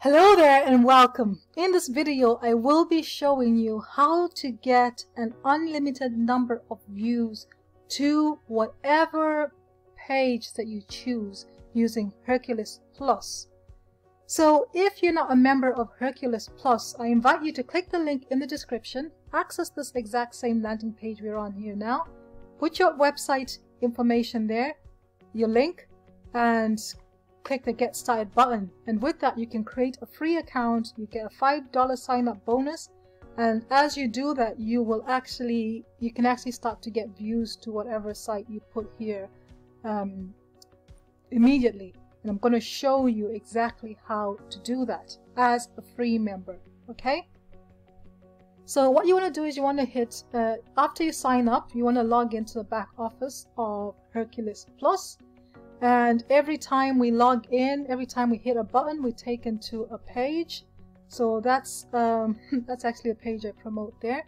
Hello there and welcome. In this video, I will be showing you how to get an unlimited number of views to whatever page that you choose using Herculist Plus. So if you're not a member of Herculist Plus, I invite you to click the link in the description, access this exact same landing page we're on here now, put your website information there, your link, and click the get started button and with that you can create a free account. You get a five dollar sign up bonus and as you do that you will actually you can actually start to get views to whatever site you put here um, immediately. And I'm going to show you exactly how to do that as a free member okay? So what you want to do is you want to hit uh, after you sign up you want to log into the back office of Herculist Plus and every time we log in every time we hit a button we're taken to a page. So that's um, that's actually a page I promote there.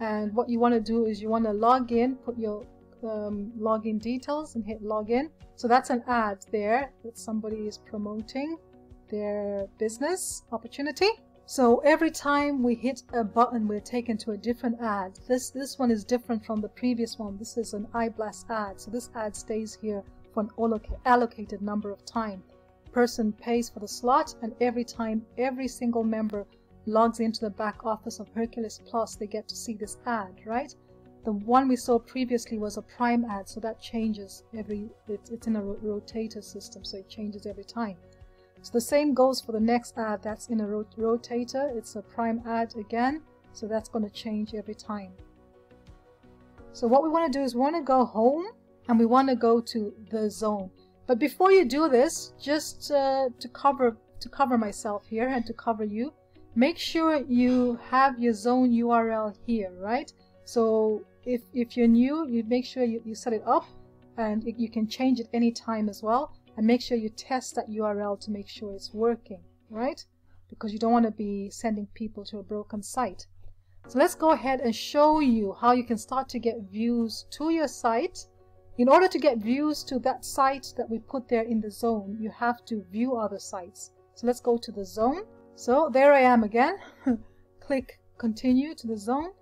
And what you want to do is you want to log in put your um, login details and hit login. So that's an ad there that somebody is promoting their business opportunity. So every time we hit a button we're taken to a different ad. This this one is different from the previous one. This is an iBlast ad. So this ad stays here for an allocated number of time. Person pays for the slot and every time every single member logs into the back office of Herculist Plus they get to see this ad, right? The one we saw previously was a prime ad so that changes every, it's, it's in a rotator system so it changes every time. So the same goes for the next ad that's in a rot rotator, it's a prime ad again so that's going to change every time. So what we want to do is we want to go home and we want to go to the zone. But before you do this, just uh, to cover to cover myself here and to cover you, make sure you have your zone URL here, right? So if, if you're new, you make sure you, you set it up and you can change it anytime as well. And make sure you test that URL to make sure it's working, right? Because you don't want to be sending people to a broken site. So let's go ahead and show you how you can start to get views to your site in order to get views to that site that we put there in the zone, you have to view other sites. So let's go to the zone. So there I am again. Click continue to the zone.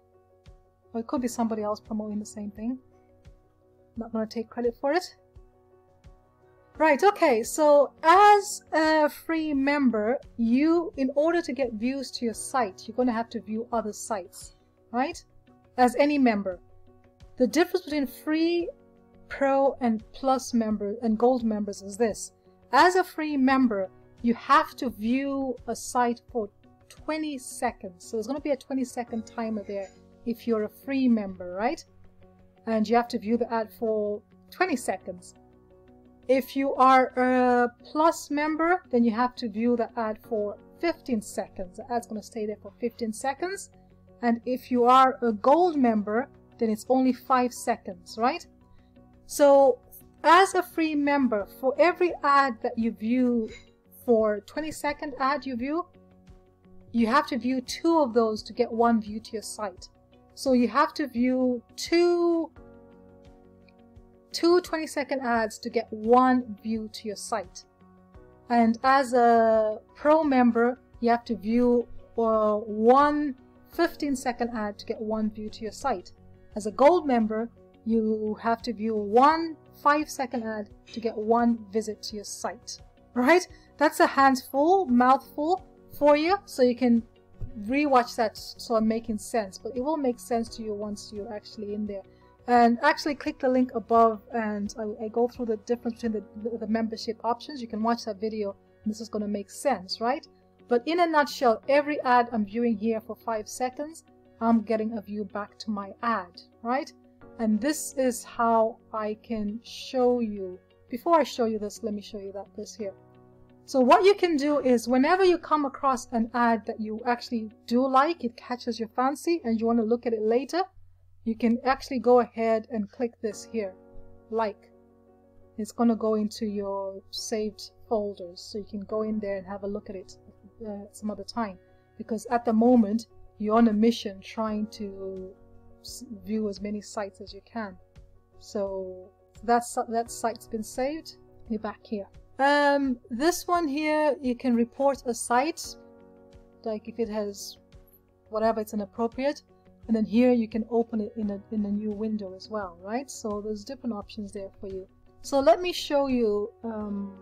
Or it could be somebody else promoting the same thing. Not going to take credit for it. Right, okay, so as a free member, you, in order to get views to your site, you're going to have to view other sites, right? As any member. The difference between free Pro and Plus members and Gold members is this. As a free member, you have to view a site for 20 seconds. So there's going to be a 20 second timer there if you're a free member, right? And you have to view the ad for 20 seconds. If you are a Plus member, then you have to view the ad for 15 seconds. The ad's going to stay there for 15 seconds. And if you are a Gold member, then it's only 5 seconds, right? So as a free member, for every ad that you view, for 20 second ad you view, you have to view two of those to get one view to your site. So you have to view two, two 20 second ads to get one view to your site. And as a pro member, you have to view uh, one 15 second ad to get one view to your site. As a gold member, you have to view one five second ad to get one visit to your site. Right? That's a handful, mouthful for you, so you can rewatch that so I'm making sense, but it will make sense to you once you're actually in there. And actually click the link above and I, I go through the difference between the, the, the membership options. You can watch that video and this is going to make sense, right? But in a nutshell, every ad I'm viewing here for five seconds, I'm getting a view back to my ad, right? And this is how I can show you before I show you this let me show you that this here. So what you can do is whenever you come across an ad that you actually do like it catches your fancy and you want to look at it later you can actually go ahead and click this here like. It's going to go into your saved folders so you can go in there and have a look at it uh, some other time. Because at the moment you're on a mission trying to view as many sites as you can. So that's that site's been saved. You're back here. Um, this one here, you can report a site, like if it has whatever it's inappropriate. And then here you can open it in a, in a new window as well, right? So there's different options there for you. So let me show you um,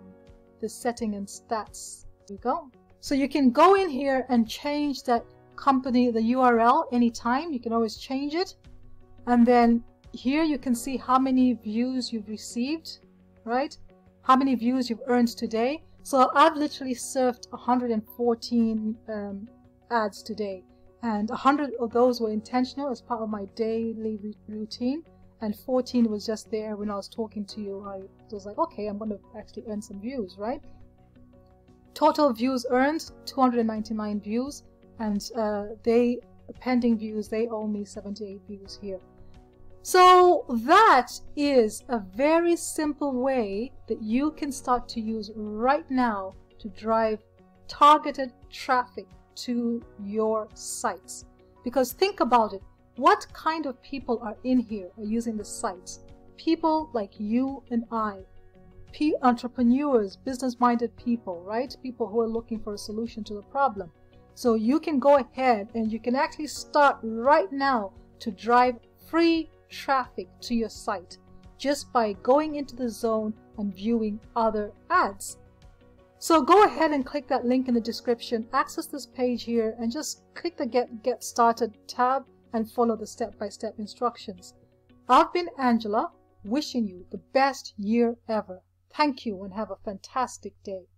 the setting and stats. Here we go. So you can go in here and change that company, the URL anytime. You can always change it. And then here you can see how many views you've received, right? How many views you've earned today. So I've literally served 114 um, ads today and 100 of those were intentional as part of my daily routine and 14 was just there when I was talking to you I was like okay I'm going to actually earn some views right total views earned 299 views and uh, they pending views they owe me 78 views here so that is a very simple way that you can start to use right now to drive targeted traffic to your sites. Because think about it, what kind of people are in here are using the sites? People like you and I, P entrepreneurs, business-minded people, right? People who are looking for a solution to the problem. So you can go ahead and you can actually start right now to drive free traffic to your site just by going into the zone and viewing other ads. So go ahead and click that link in the description, access this page here and just click the Get, Get Started tab and follow the step-by-step -step instructions. I've been Angela, wishing you the best year ever. Thank you and have a fantastic day.